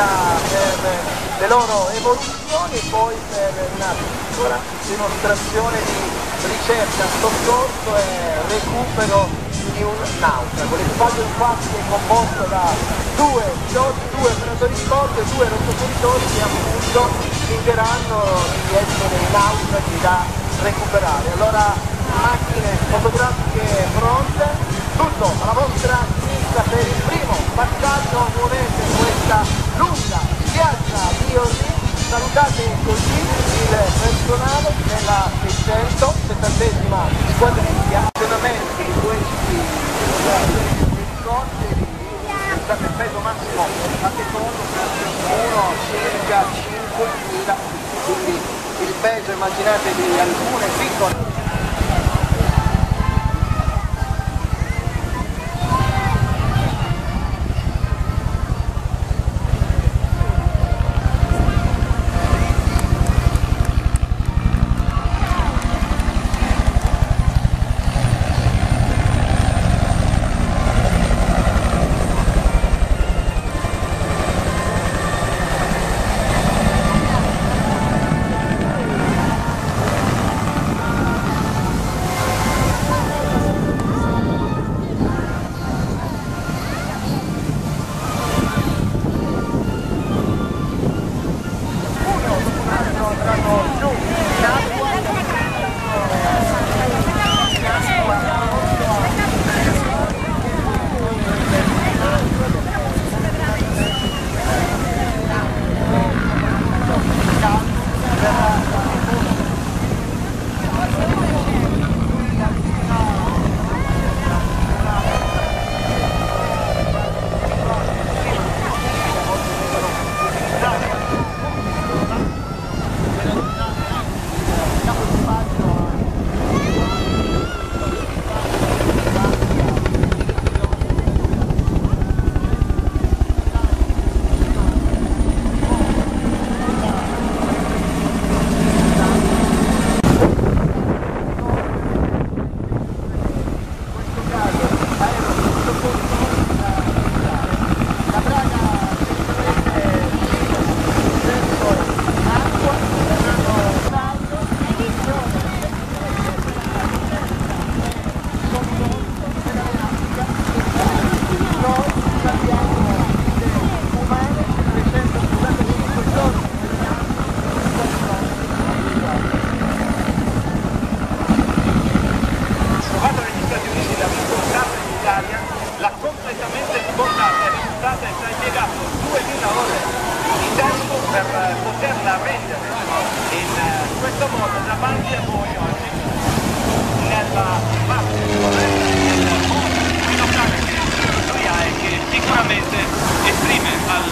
destra per le loro evoluzioni e poi per una piccola dimostrazione di ricerca, soccorso e recupero di un naufrago. L'equipaggio infatti è composto da due piloti, due operatori di bordo e due rotocoritori che appunto spingeranno di essere i naufraghi da recuperare. Allora macchine fotografiche pronte, tutto alla vostra sinistra per il primo passaggio muovete questa lunga spiaggia di Orly salutate così il personale della 670esima squadriglia. Allenamenti di questi elicotteri state il peso massimo a secondo uno circa 5.000 quindi il peso immaginate di alcune piccole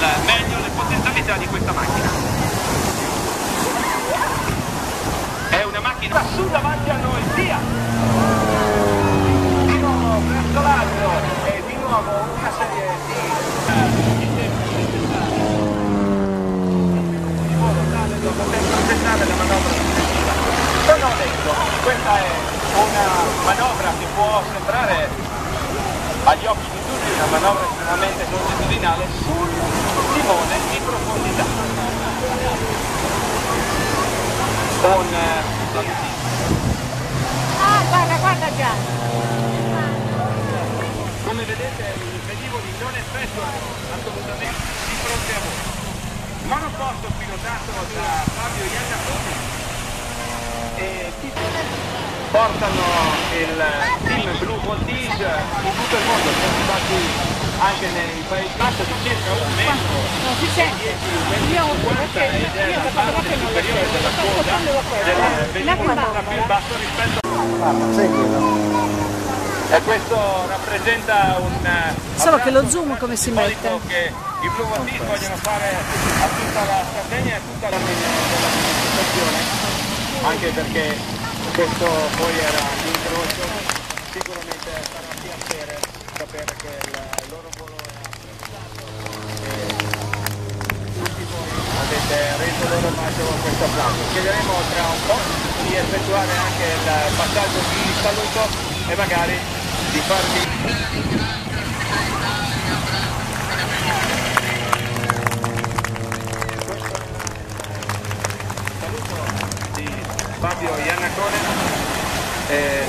al meglio le potenzialità di questa macchina. È una macchina su davanti a noi, via! di nuovo verso l'alto e di nuovo una serie di questa è una manovra che può sembrare agli occhi di tutti una manovra estremamente longitudinale sul timone di profondità. Con eh, Ah, guarda, guarda già. Come vedete i velivoli non effettuano assolutamente di fronte a voi. Monoposto pilotato da Fabio Iannaconi e portano il team Blue Voltige in tutto il mondo, sono stati anche nei paesi bassi di circa un metro sente. Io perché ed è la parte superiore della coda del velivolo più basso rispetto e questo rappresenta un eh, Solo che lo zoom come si mette? che i Blue Voltige vogliono fare a tutta la Sardegna e a tutta la della manifestazione anche perché questo poi era sicuramente sarà piacere sapere che il loro volo è apprezzato e tutti voi avete reso loro omaggio con questo applauso. Chiederemo tra un po' di effettuare anche il passaggio di saluto e magari di farvi... Fabio Iannacone. Eh,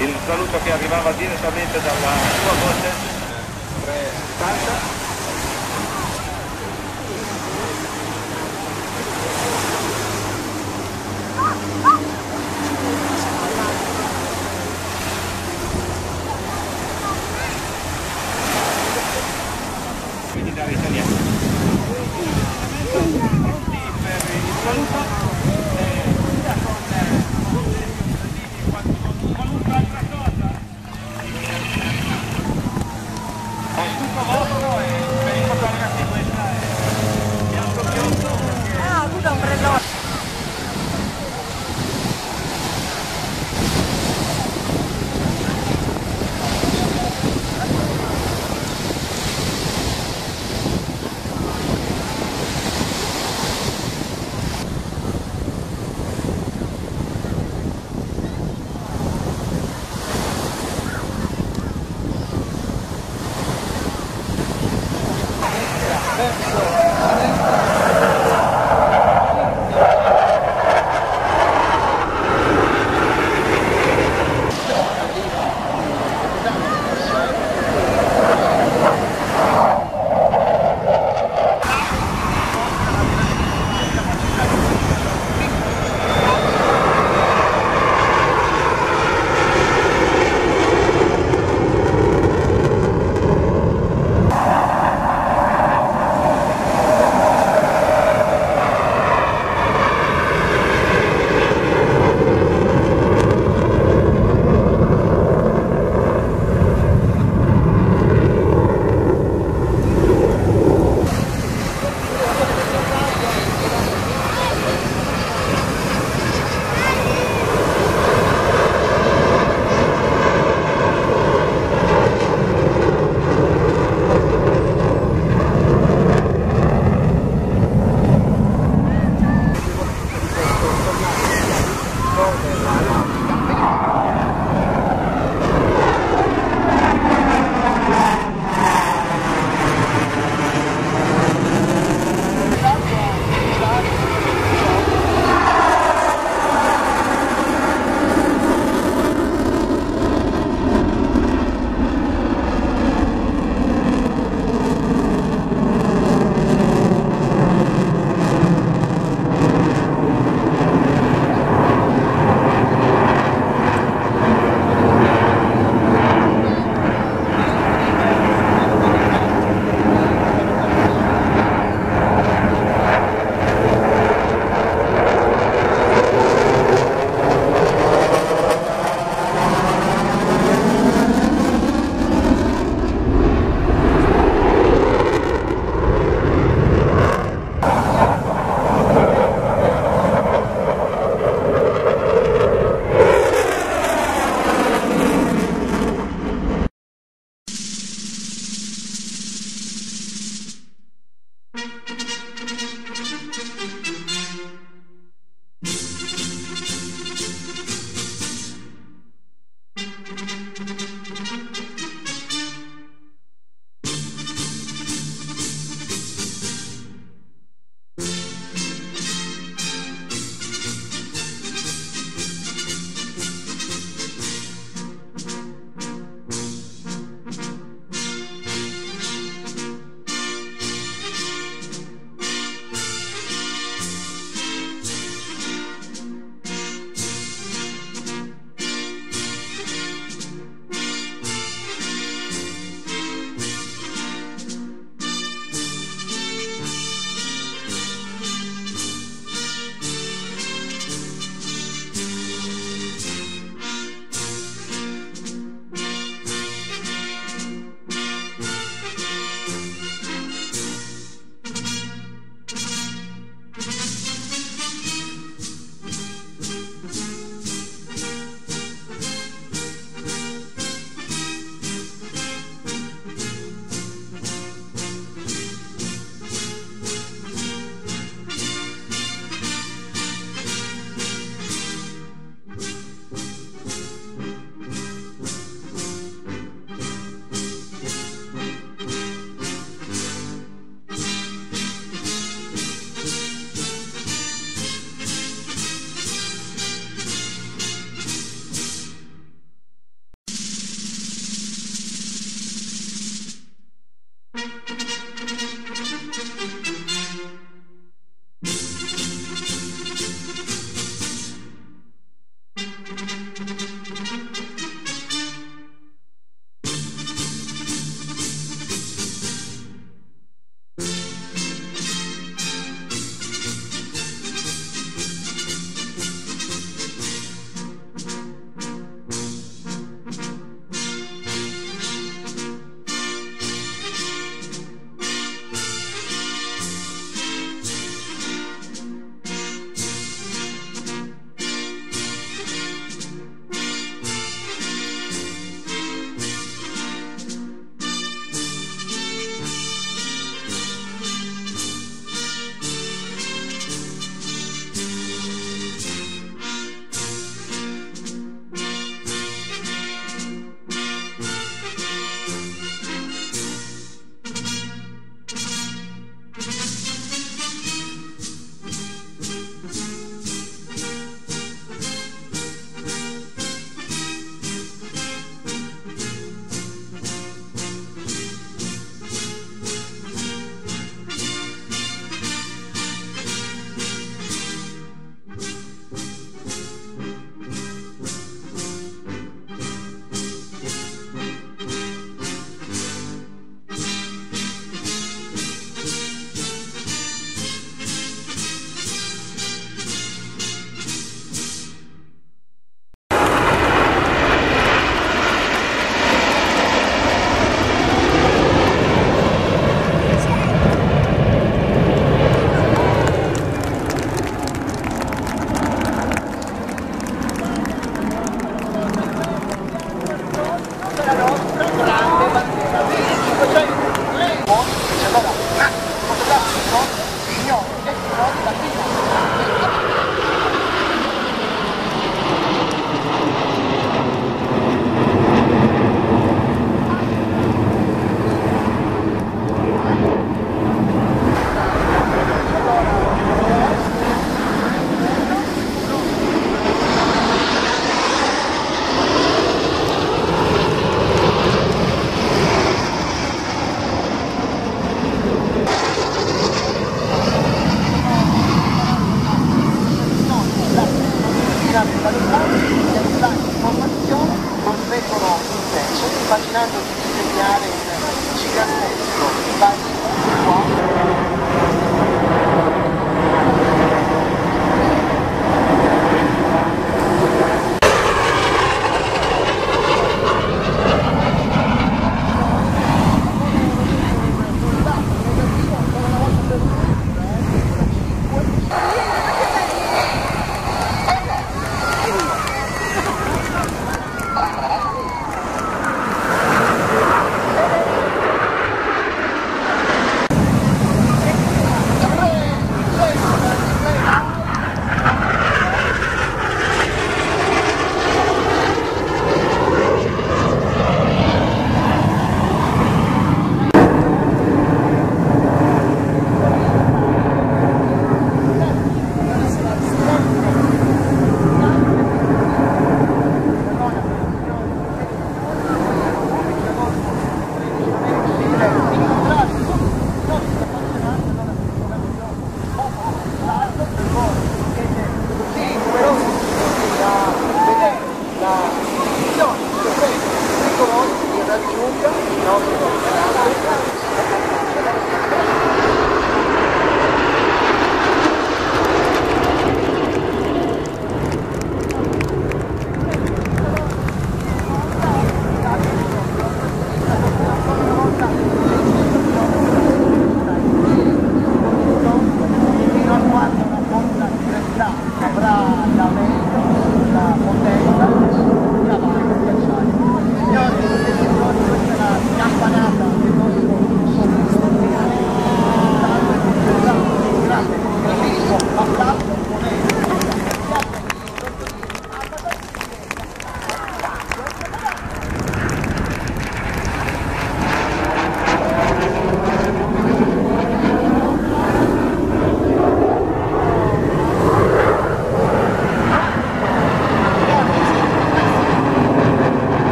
il saluto che arrivava direttamente dalla sua voce 370. Quindi dare italiano. Pronti per il saluto.